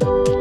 Bye.